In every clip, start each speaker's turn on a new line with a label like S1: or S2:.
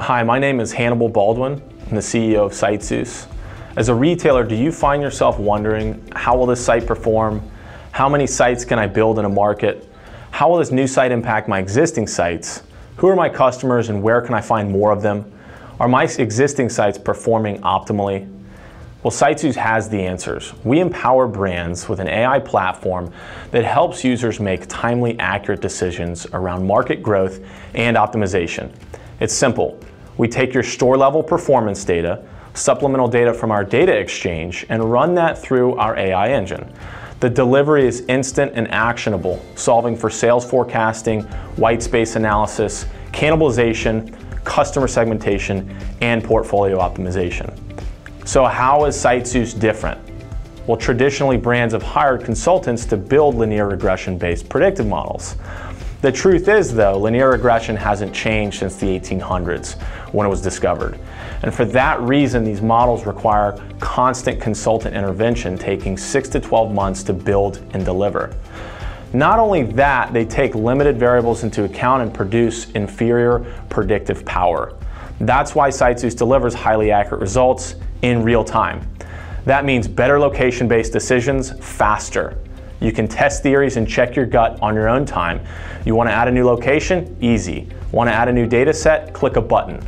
S1: Hi, my name is Hannibal Baldwin. I'm the CEO of SiteZeus. As a retailer, do you find yourself wondering, how will this site perform? How many sites can I build in a market? How will this new site impact my existing sites? Who are my customers and where can I find more of them? Are my existing sites performing optimally? Well, SiteZeus has the answers. We empower brands with an AI platform that helps users make timely, accurate decisions around market growth and optimization. It's simple. We take your store level performance data, supplemental data from our data exchange, and run that through our AI engine. The delivery is instant and actionable, solving for sales forecasting, white space analysis, cannibalization, customer segmentation, and portfolio optimization. So how is SiteZeus different? Well, traditionally brands have hired consultants to build linear regression-based predictive models. The truth is though, linear regression hasn't changed since the 1800s when it was discovered. And for that reason, these models require constant consultant intervention taking 6 to 12 months to build and deliver. Not only that, they take limited variables into account and produce inferior predictive power. That's why SiteZeus delivers highly accurate results in real time. That means better location-based decisions faster. You can test theories and check your gut on your own time. You want to add a new location? Easy. Want to add a new data set? Click a button.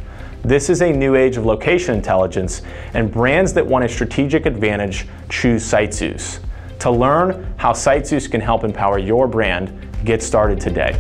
S1: This is a new age of location intelligence, and brands that want a strategic advantage choose SiteZeus. To learn how SiteZeus can help empower your brand, get started today.